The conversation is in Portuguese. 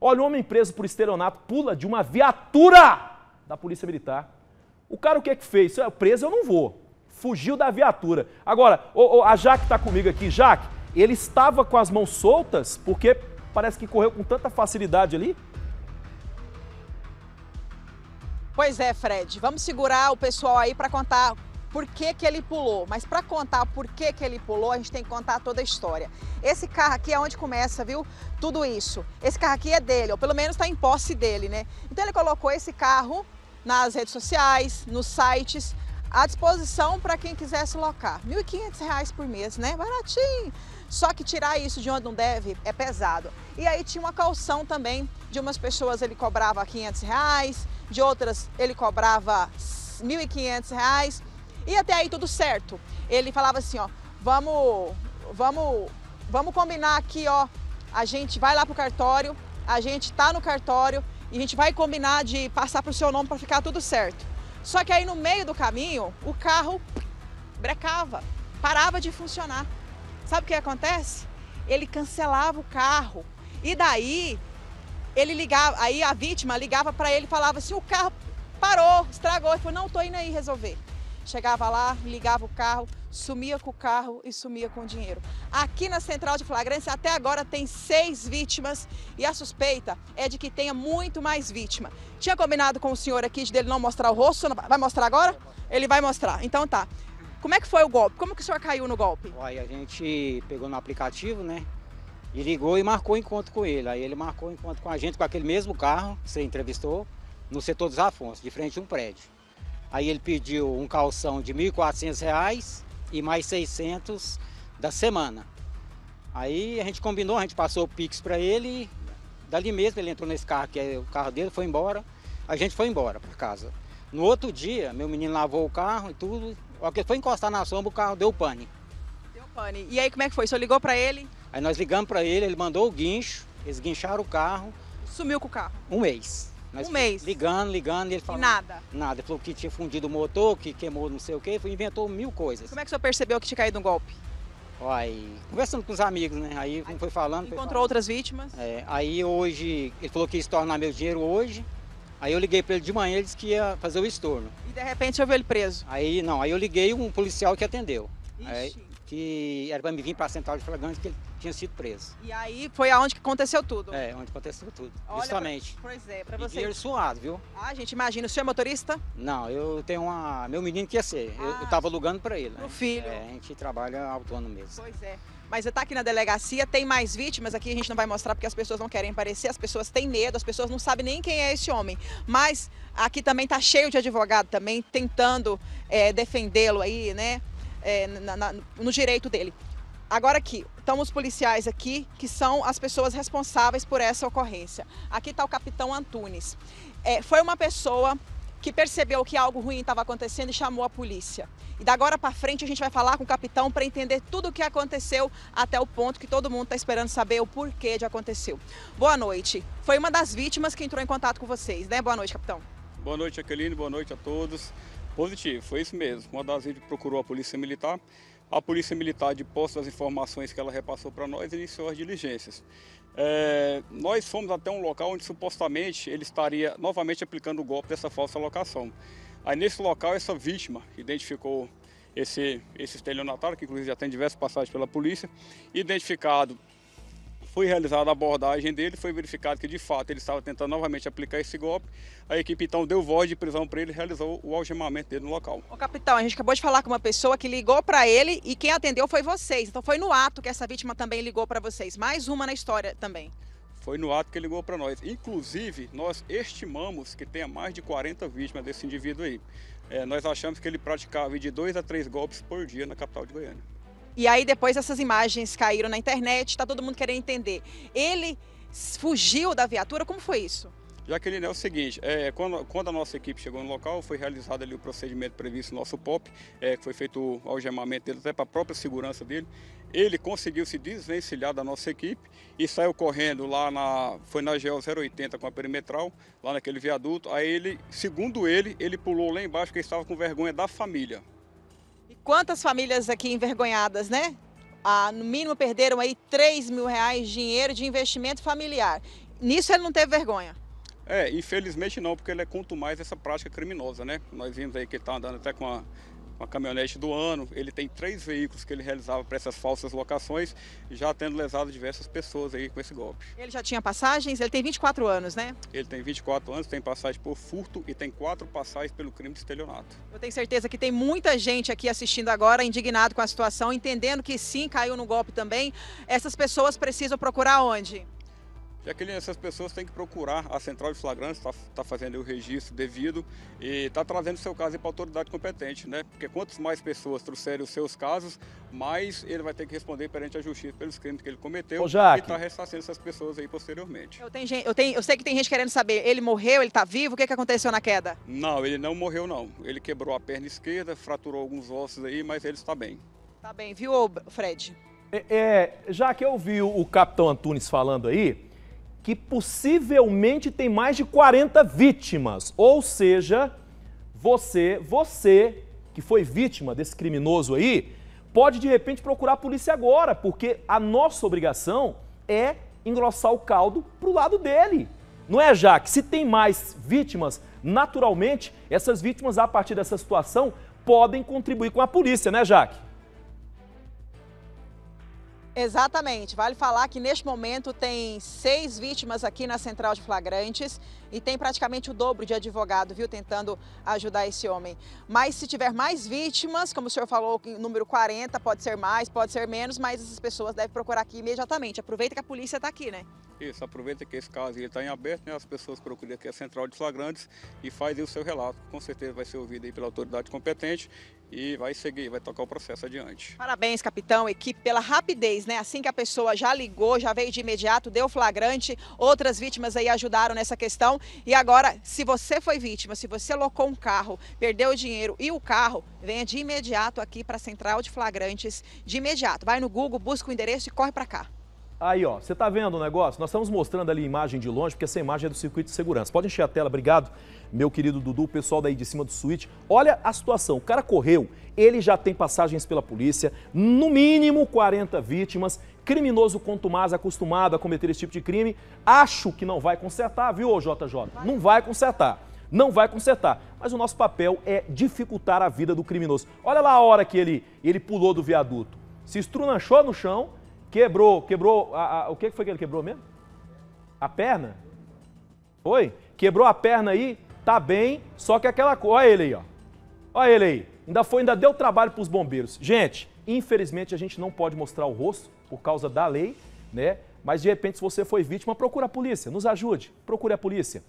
Olha, um homem preso por estelionato pula de uma viatura da Polícia Militar. O cara o que é que fez? É, preso eu não vou. Fugiu da viatura. Agora, o, o, a Jaque está comigo aqui. Jaque, ele estava com as mãos soltas porque parece que correu com tanta facilidade ali? Pois é, Fred. Vamos segurar o pessoal aí para contar por que, que ele pulou. Mas para contar por que, que ele pulou, a gente tem que contar toda a história. Esse carro aqui é onde começa, viu? Tudo isso. Esse carro aqui é dele, ou pelo menos está em posse dele, né? Então ele colocou esse carro nas redes sociais, nos sites, à disposição para quem quisesse locar. R$ 1.500 por mês, né? Baratinho. Só que tirar isso de onde não deve é pesado. E aí tinha uma calção também, de umas pessoas ele cobrava 500 reais, de outras ele cobrava R$ 1.500. E até aí tudo certo. Ele falava assim, ó, vamos, vamos, vamos combinar aqui, ó. A gente vai lá pro cartório, a gente tá no cartório e a gente vai combinar de passar pro seu nome para ficar tudo certo. Só que aí no meio do caminho, o carro brecava, parava de funcionar. Sabe o que acontece? Ele cancelava o carro. E daí ele ligava, aí a vítima ligava para ele e falava assim: "O carro parou, estragou". Ele falou: "Não, tô indo aí resolver". Chegava lá, ligava o carro, sumia com o carro e sumia com o dinheiro. Aqui na central de flagrância, até agora tem seis vítimas e a suspeita é de que tenha muito mais vítima. Tinha combinado com o senhor aqui de dele não mostrar o rosto, vai mostrar agora? Ele vai mostrar. Então tá. Como é que foi o golpe? Como que o senhor caiu no golpe? A gente pegou no aplicativo, né? E ligou e marcou encontro com ele. Aí ele marcou encontro com a gente com aquele mesmo carro que você entrevistou no setor dos Afonso, de frente a um prédio. Aí ele pediu um calção de R$ 1.400 e mais 600 da semana. Aí a gente combinou, a gente passou o Pix para ele, dali mesmo ele entrou nesse carro, que é o carro dele, foi embora, a gente foi embora para casa. No outro dia, meu menino lavou o carro e tudo, ó, que foi encostar na sombra, o carro deu pane. Deu pane. E aí como é que foi? O senhor ligou para ele? Aí nós ligamos para ele, ele mandou o guincho, eles guincharam o carro. Sumiu com o carro? Um mês. Nós um mês. Ligando, ligando, e ele falou. Nada? Nada. Ele falou que tinha fundido o motor, que queimou não sei o quê, inventou mil coisas. Como é que o senhor percebeu que tinha caído um golpe? Aí, conversando com os amigos, né? Aí, aí foi falando. Encontrou foi falando. outras vítimas? É, aí hoje, ele falou que ia estornar meu dinheiro hoje. Aí eu liguei para ele de manhã, ele disse que ia fazer o estorno. E de repente senhor viu ele preso? Aí não, aí eu liguei um policial que atendeu. Aí, que era para me vir para a central de flagrante que ele tinha sido preso. E aí foi aonde que aconteceu tudo? É, onde aconteceu tudo. Olha, justamente. Pra, pois é, para E você. dinheiro suado, viu? Ah, gente, imagina, o senhor é motorista? Não, eu tenho uma. Meu menino que ia ser. eu, Ah, eu tava alugando para ele. pro né? filho. É, a gente trabalha autônomo mesmo. Pois é. Mas você está aqui na delegacia, tem mais vítimas aqui, a gente não vai mostrar porque as pessoas não querem aparecer, as pessoas têm medo, as pessoas não sabem nem quem é esse homem. Mas aqui também está cheio de advogado também, tentando é, defendê-lo aí, né? é, na- na- no direito dele. Agora aqui, estão os policiais aqui, que são as pessoas responsáveis por essa ocorrência. Aqui está o capitão Antunes. É, foi uma pessoa que percebeu que algo ruim estava acontecendo e chamou a polícia. E da agora para frente a gente vai falar com o capitão para entender tudo o que aconteceu até o ponto que todo mundo está esperando saber o porquê de aconteceu. Boa noite. Foi uma das vítimas que entrou em contato com vocês, né? Boa noite, capitão. Boa noite, Aqueline. Boa noite a todos. Positivo, foi isso mesmo. Uma das vítimas procurou a Polícia Militar. A Polícia Militar, de posse das informações que ela repassou para nós, iniciou as diligências. É, nós fomos até um local onde supostamente ele estaria novamente aplicando o golpe dessa falsa locação. Aí nesse local, essa vítima identificou esse, esse estelionatário, que inclusive já tem diversas passagens pela polícia, identificado foi realizada a abordagem dele, foi verificado que de fato ele estava tentando novamente aplicar esse golpe. A equipe então deu voz de prisão para ele e realizou o algemamento dele no local. Ô, capitão, a gente acabou de falar com uma pessoa que ligou para ele e quem atendeu foi vocês. Então foi no ato que essa vítima também ligou para vocês. Mais uma na história também. Foi no ato que ele ligou para nós. Inclusive, nós estimamos que tenha mais de 40 vítimas desse indivíduo aí. É, nós achamos que ele praticava de dois a três golpes por dia na capital de Goiânia. E aí depois essas imagens caíram na internet, tá todo mundo querendo entender. Ele fugiu da viatura, como foi isso? Jaqueline, é o seguinte, é, quando, quando a nossa equipe chegou no local, foi realizado ali o procedimento previsto no nosso POP, é, que foi feito o algemamento dele até para a própria segurança dele. Ele conseguiu se desvencilhar da nossa equipe e saiu correndo lá na. Foi na GO 080 com a perimetral, lá naquele viaduto. Aí ele, segundo ele, ele pulou lá embaixo porque estava com vergonha da família. E quantas famílias aqui envergonhadas, né? Ah, no mínimo perderam aí 3 mil reais dinheiro de investimento familiar. nisso ele não teve vergonha. É, infelizmente não, porque ele é quanto mais essa prática criminosa, né? Nós vimos aí que ele está andando até com a uma caminhonete do ano. Ele tem três veículos que ele realizava para essas falsas locações, já tendo lesado diversas pessoas aí com esse golpe. Ele já tinha passagens? Ele tem 24 anos, né? Ele tem 24 anos, tem passagem por furto e tem quatro passagens pelo crime de estelionato. Eu tenho certeza que tem muita gente aqui assistindo agora, indignado com a situação, entendendo que sim, caiu no golpe também. Essas pessoas precisam procurar onde? Jaqueline, essas pessoas têm que procurar a central de flagrantes, está tá fazendo o registro devido e está trazendo o seu caso para a autoridade competente, né? Porque quantas mais pessoas trouxerem os seus casos, mais ele vai ter que responder perante a justiça pelos crimes que ele cometeu Ô, e está ressarcendo essas pessoas aí posteriormente. Eu, tenho, eu, tenho, eu sei que tem gente querendo saber, ele morreu, ele está vivo, o que, que aconteceu na queda? Não, ele não morreu não. Ele quebrou a perna esquerda, fraturou alguns ossos aí, mas ele está bem. Está bem, viu, Fred? É, é, já que eu vi o capitão Antunes falando aí, que possivelmente tem mais de 40 vítimas. Ou seja, você, você que foi vítima desse criminoso aí, pode de repente procurar a polícia agora, porque a nossa obrigação é engrossar o caldo para o lado dele. Não é, Jaque? Se tem mais vítimas, naturalmente, essas vítimas, a partir dessa situação, podem contribuir com a polícia, né, Jaque? Exatamente. Vale falar que neste momento tem seis vítimas aqui na central de flagrantes e tem praticamente o dobro de advogado, viu, tentando ajudar esse homem. Mas se tiver mais vítimas, como o senhor falou, número 40, pode ser mais, pode ser menos, mas essas pessoas devem procurar aqui imediatamente. Aproveita que a polícia está aqui, né? Isso, aproveita que esse caso está em aberto, né? As pessoas procuram aqui a central de flagrantes e faz o seu relato. Com certeza vai ser ouvido aí pela autoridade competente e vai seguir, vai tocar o processo adiante. Parabéns, capitão, equipe, pela rapidez, né? Assim que a pessoa já ligou, já veio de imediato, deu flagrante, outras vítimas aí ajudaram nessa questão. E agora, se você foi vítima, se você locou um carro, perdeu o dinheiro e o carro, venha de imediato aqui para a central de flagrantes, de imediato. Vai no Google, busca o endereço e corre para cá. Aí, ó, você tá vendo o negócio? Nós estamos mostrando ali a imagem de longe, porque essa imagem é do circuito de segurança. Pode encher a tela, obrigado, meu querido Dudu, o pessoal daí de cima do suíte. Olha a situação, o cara correu, ele já tem passagens pela polícia, no mínimo 40 vítimas, criminoso contumaz acostumado a cometer esse tipo de crime. Acho que não vai consertar, viu, JJ? Não vai consertar. Não vai consertar. Mas o nosso papel é dificultar a vida do criminoso. Olha lá a hora que ele, ele pulou do viaduto. Se estrunachou no chão, Quebrou, quebrou. A, a, o que foi que ele quebrou mesmo? A perna? Foi? Quebrou a perna aí, tá bem, só que aquela coisa. Olha ele aí, ó. Olha ele aí. Ainda foi, ainda deu trabalho para os bombeiros. Gente, infelizmente a gente não pode mostrar o rosto por causa da lei, né? Mas de repente, se você foi vítima, procura a polícia, nos ajude, procure a polícia.